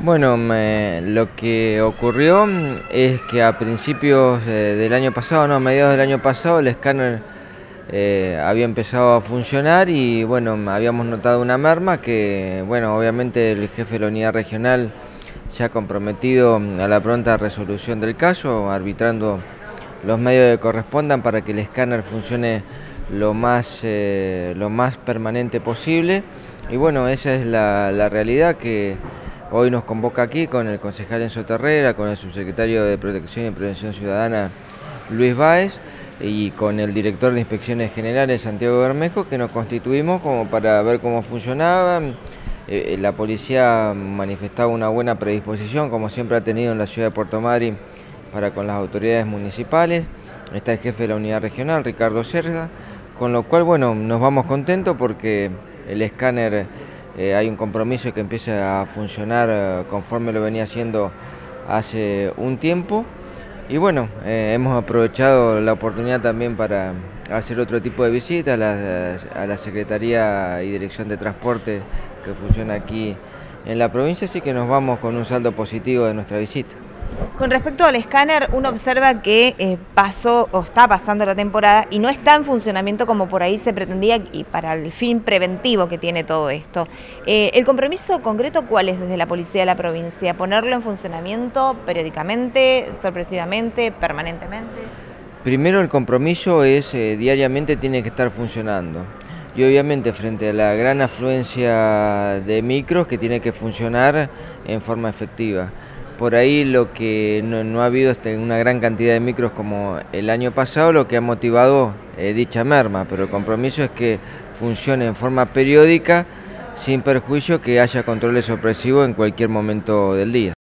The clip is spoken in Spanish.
Bueno, lo que ocurrió es que a principios eh, del año pasado, no, a mediados del año pasado, el escáner eh, había empezado a funcionar y bueno, habíamos notado una merma que, bueno, obviamente el jefe de la unidad regional se ha comprometido a la pronta resolución del caso, arbitrando los medios que correspondan para que el escáner funcione lo más, eh, lo más permanente posible. Y bueno, esa es la, la realidad que Hoy nos convoca aquí con el concejal Enzo Terrera, con el subsecretario de Protección y Prevención Ciudadana Luis Báez y con el director de Inspecciones Generales Santiago Bermejo que nos constituimos como para ver cómo funcionaban. Eh, eh, la policía manifestaba una buena predisposición, como siempre ha tenido en la ciudad de Puerto Madryn, para con las autoridades municipales. Está el jefe de la unidad regional, Ricardo Cerda, con lo cual, bueno, nos vamos contentos porque el escáner eh, hay un compromiso que empieza a funcionar eh, conforme lo venía haciendo hace un tiempo. Y bueno, eh, hemos aprovechado la oportunidad también para hacer otro tipo de visita a la, a la Secretaría y Dirección de Transporte que funciona aquí en la provincia, así que nos vamos con un saldo positivo de nuestra visita. Con respecto al escáner, uno observa que eh, pasó o está pasando la temporada y no está en funcionamiento como por ahí se pretendía y para el fin preventivo que tiene todo esto. Eh, ¿El compromiso concreto cuál es desde la Policía de la provincia? ¿Ponerlo en funcionamiento periódicamente, sorpresivamente, permanentemente? Primero el compromiso es eh, diariamente tiene que estar funcionando y obviamente frente a la gran afluencia de micros que tiene que funcionar en forma efectiva. Por ahí lo que no, ha habido este, una gran cantidad de micros como el año pasado, lo que ha motivado eh, dicha merma, pero el compromiso es que funcione en forma periódica sin perjuicio que haya controles opresivos en cualquier momento del día.